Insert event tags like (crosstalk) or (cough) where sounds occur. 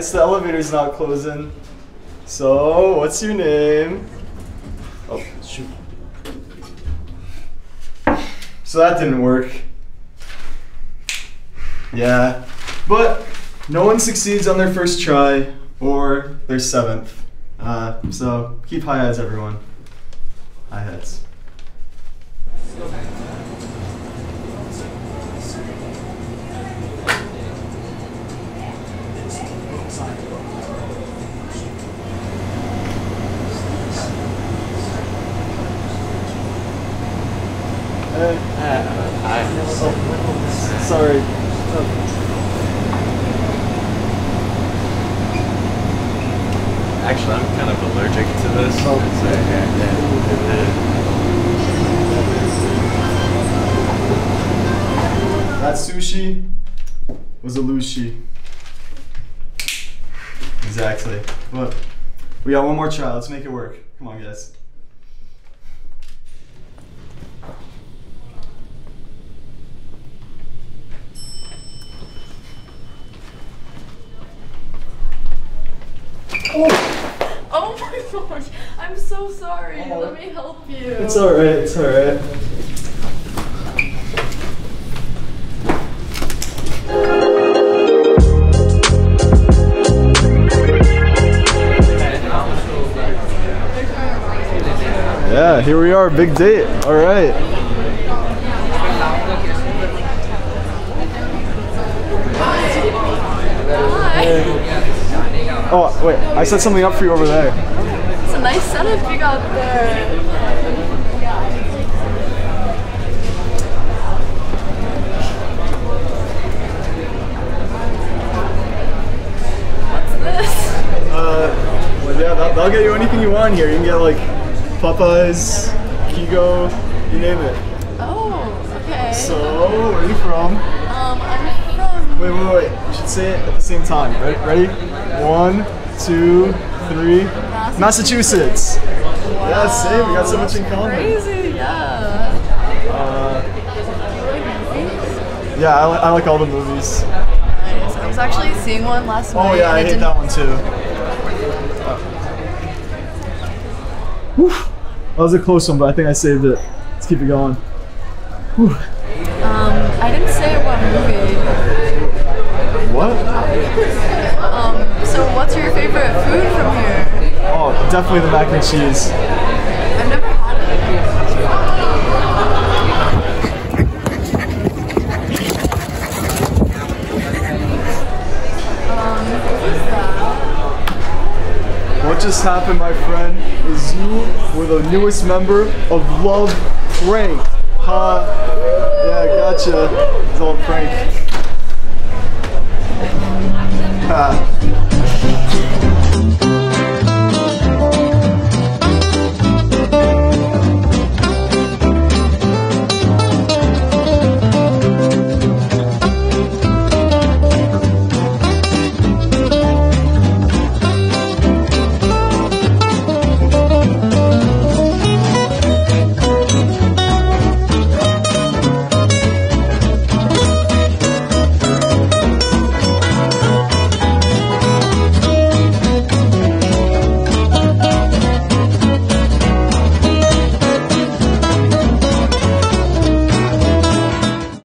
guess the elevator's not closing. So, what's your name? Oh, shoot. So that didn't work. Yeah, but no one succeeds on their first try or their seventh. Uh, so keep high heads, everyone. High heads. Oh, sorry. Actually, I'm kind of allergic to this. Oh. So, yeah, yeah. That sushi was a lushi. Exactly. But we got one more try. Let's make it work. Come on, guys. Oh, (laughs) oh my gosh, I'm so sorry. Uh-huh. Let me help you. It's alright, it's alright. Yeah, here we are, big date. Alright. Hi. Oh, wait, I set something up for you over there. It's a nice setup you got there. What's this? Uh, well, yeah, that, that'll get you anything you want here. You can get like Popeyes, Kigo, you name it. Oh, okay. So, where are you from? um, I'm from. Wait, wait, wait. We should say it at the same time. Ready? Ready? One, two, three. Massachusetts. Yeah, same. We got so much in common. Crazy, yeah. Uh, You like movies? yeah, I, li- I like all the movies. Nice. I was actually seeing one last night. Oh yeah, I hate that one too. Whew. That was a close one, but I think I saved it. Let's keep it going. Whew. What? Um, so what's your favorite food from here? Oh, definitely the mac and cheese. I've never had it. Um, what is that? What just happened, my friend, is you were the newest member of Love Prank. Ha. yeah, gotcha. It's all prank. Ha.